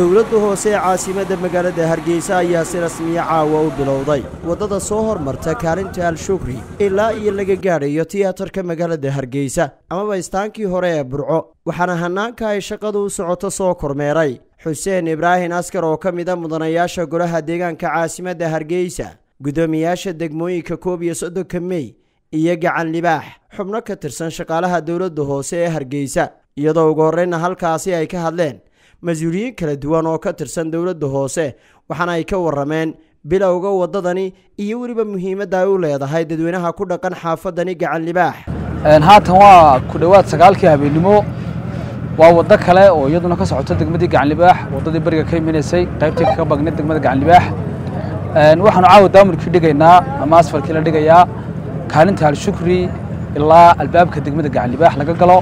dowladda hoose ee caasimadda magaalada hargeysa ayaa si rasmiya caawa u bilowday. Waddada soo hormarta kaalinta al-shukri ilaa iyo laga gaadhayo tiyaatarka magaalada hargeysa. Amaba istaankii hore ee burco waxaana hannaanka ay shaqadu u socoto soo kormeeray. Xuseen ibraahin askar oo ka mida mudanayaasha golaha deegaanka caasimadda hargeysa guddoomiyaasha degmooyinka koob iyo soddonka mey iyo gacan libaax xubno ka tirsan shaqaalaha dowladda hoose ee hargeysa. Iyadoo ugu horreyna halkaasi ay ka hadleen mas-uuliyiin kala duwan oo ka tirsan dowladda hoose waxaana ay ka warrameen bilowga waddadani iyo weliba muhiimadda ay u leedahay dadweynaha ku dhaqan xaafadani gacan libaax haatan waa ku dhowaad sagaalkii habeennimo waa waddo kale oo iyaduna ka socota degmadii gacan libaax waddadii beriga ka iminaysay qaybtii kaga bagneed degmada gacan libaax waxaanu caawa daamurkii dhigaynaa ama asfalkii la dhigayaa kaalinta al-shukri ilaa albaabka degmada gacan libaax laga galo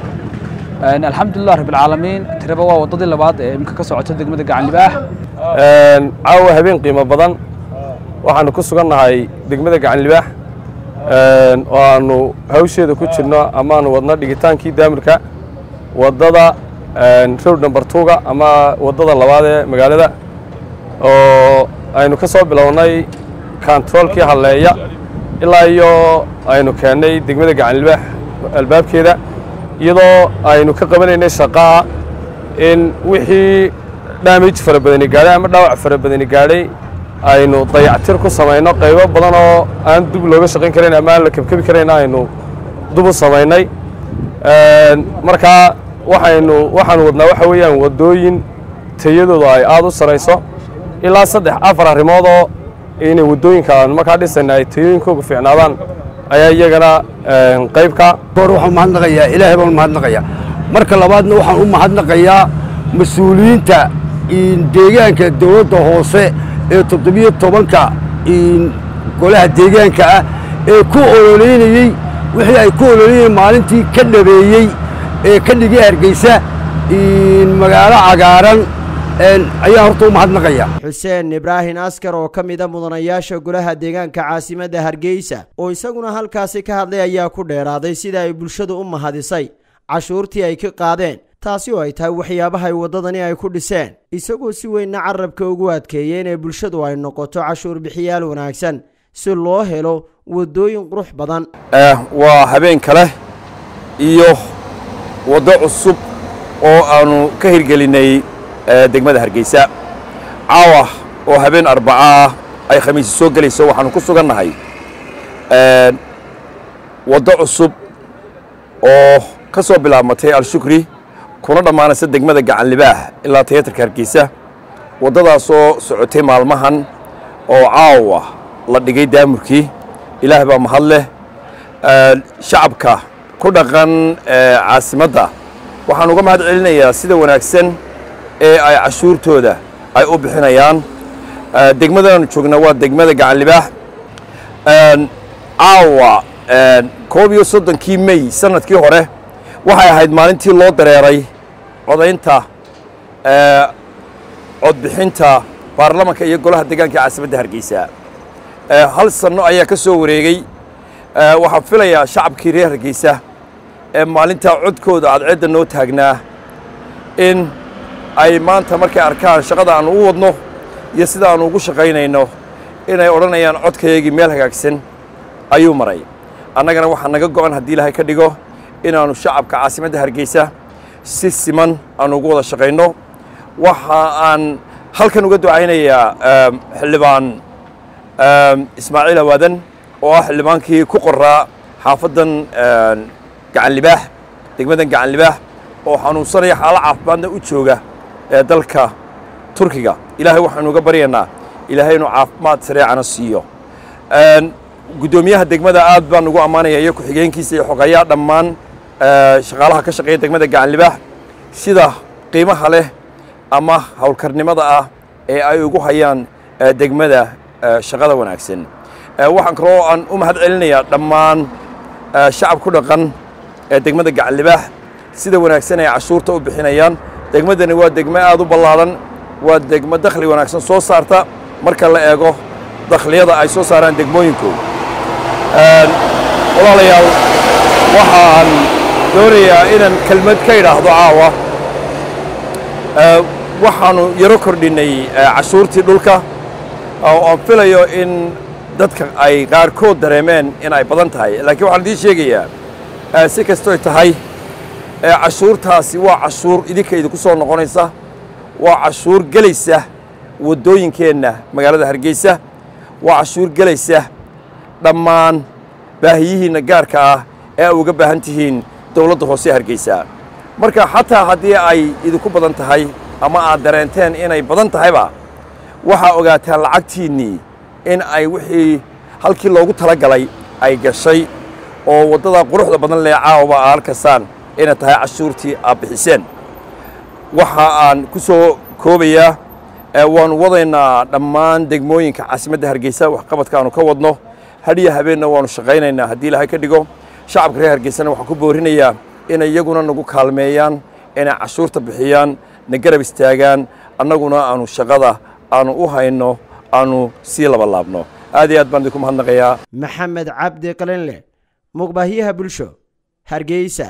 alxamdulilah rabbilcaalamiin tiraba waa waddadii labaad ee imika ka socota degmada gacan libaax caawa habeen qiimo badan. Waxaanu ku sugannahay degmada gacan libaax oo aanu hawsheeda ku jirno amaanu wadno dhigitaankii daamirka. Waddada road number tuga ama waddada labaad ee magaalada. Oo aynu ka soo bilownay kantaroolkii halleeya. Ilaa iyo aynu keennay degmada gacan libaax albaabkeeda iyadoo aynu ka qabanaynay shaqaa in wixii dhaamij fara badani gaadhay ama dhaawac fara badani gaadhay aynu dayactir ku samayno. Qaybo badan oo aan dub looga shaqayn karayn ama aan la kebkebi karayna aynu dub u samaynay. Markaa waxaynu waxaanu wadnaa waxa weeyaan waddooyin tayadooda ay aad u sarayso ilaa saddex afar arrimoodoo inay waddooyinka aanu markaa dhisayna ay tayooyinkooga fiicnaadaan ayaa iyagana qaybka hor waxaan mahadnaqayaa ilaahay baan mahadnaqayaa. Marka labaadna waxaan u mahadnaqayaa mas'uuliyiinta deegaanka dowladda hoose ee toddobiyo tobanka golaha deegaanka ah ee ku ololeynayey wixii ay ku ololeynayeen maalintii ka dhabeeyey ee ka dhigay hargeysa magaalo cagaaran horta u mahadnaqayaa xuseen ibraahin askar oo ka mida mudanayaasha golaha deegaanka caasimadda hargeysa oo isaguna halkaasi ka hadlay ayaa ku dheeraaday sida ay bulshadu u mahadisay. Cashuurtii ay ka qaadeen taasi oo ay tahay waxyaabahay waddadani ay ku dhiseen. Isagoo si weynna carabka ugu adkeeyey inay bulshadu ay noqoto cashuur bixiyaal wanaagsan si loo helo waddooyin qurux badan. Waa habeen kale iyo waddo cusub oo aanu ka degmada hargeysa. Caawa oo habeen arbacaa ay khamiisi soo gelayso waxaanu ku sugannahay waddo cusub oo ka soo bilaabmatay al-shukri kuna dhammaanaysa degmada gacan libaax ilaa tiyatarka hargeysa. Waddadaasoo socotay maalmahan oo caawa la dhigay daamurkii. Ilaah baa mahad leh shacabka ku dhaqan caasimadda waxaan uga mahad celinayaa sida wanaagsan ee ay cashuurtooda ay u bixinayaan. Degmadanaanu joognaa waa degmada gacan libaax caawa koob iyo soddonkii mey sannadkii hore waxay ahayd maalintii loo dareeray codaynta codbixinta baarlamanka iyo golaha deegaanka caasimadda hargeysa. Hal sanno ayaa ka soo wareegey waxaan filayaa shacabkii reer hargeysa ee maalintaa codkooda cadceedda noo taagnaa in ay maanta markay arkaan shaqada aanu u wadno iyo sida aanu ugu shaqaynayno inay odhanayaan codkayagii meel hagaagsan ayuu maray. Annagana waxaa naga go'an haddii ilaahay ka dhigo inaannu shacabka caasimadda hargeysa si siman aanu ugu wada shaqayno. Waxa aan halkan uga ducaynayaa xildhibaan ismaaciil awaadan oo ah xildhibaankii ku qoraa xaafaddan gacan libaax degmadan gacan libaax oo xanuunsanaya xaalo caafimaadna u jooga ee dalka turkiga. Ilaahay waxaanu uga baryaynaa ilaahay inuu caafimaad sareecana siiyo. Guddoomiyaha degmada aad baan ugu ammaanaya iyo ku-xigeenkiisa iyo xogayaa dhammaan shaqaalaha ka shaqeeya degmada gacan libaax sida qiimaha leh ama howlkarnimada ah ee ay ugu hayaan degmada shaqada wanaagsan. Waxaan kaloo aan u mahad celinayaa dhammaan shacab ku dhaqan ee degmada gacan libaax sida wanaagsan ay cashuurta u bixinayaan degmadani waa degmo aad u ballaadhan waa degmo dakhli wanaagsan. Soo saarta marka la eego dakhliyada ay soo saaraan degmooyinku. Walaalayaal waxaan doonayaa inaan kelmad ka idhaahdo caawa. Waxaannu yaro kordhinnay cashuurtii dhulka oo filayo in dadka ay qaarkood dareemeen in badan tahay. Laakiin waxaan idiin sheegayaa si kastoy tahay cashuurtaasi waa cashuur idinka idinku soo noqonaysa waa cashuur gelaysa waddooyinkeenna magaalada hargeysa waa cashuur gelaysa dhammaan baahiyihiinna gaarka ah ee ay uga baahan tihiin dowladda hoose hargeysa. Marka xataa haddii ay idinku badan tahay ama aad dareenteen inay badan tahayba waxaa ogaataan lacagtiinnii in ay wixii halkii loogu tala galay ay gashay oo waddada quruxda badan lee caawaba aa halkasaan inay tahay cashuurtii aad bixiseen. Waxa aan ku soo koobayaa waannu wadaynaa dhammaan degmooyinka caasimadda hargeysa waxqabadkaannu ka wadno. Hadhiya habeenna waannu shaqaynaynaa haddii ilaahay ka dhigo. Shacabka reer hargeysana waxaan ku boorinayaa inay iyaguna nagu kaalmeeyaan inay cashuurta bixiyaan na garab istaagaan. Annaguna aanu shaqada aanu u hayno aanu sii laba laabno. Aad iyo aad baan idinku mahadnaqayaa. Maxamed cabdi qalinle muqbahyaha bulsho hargeysa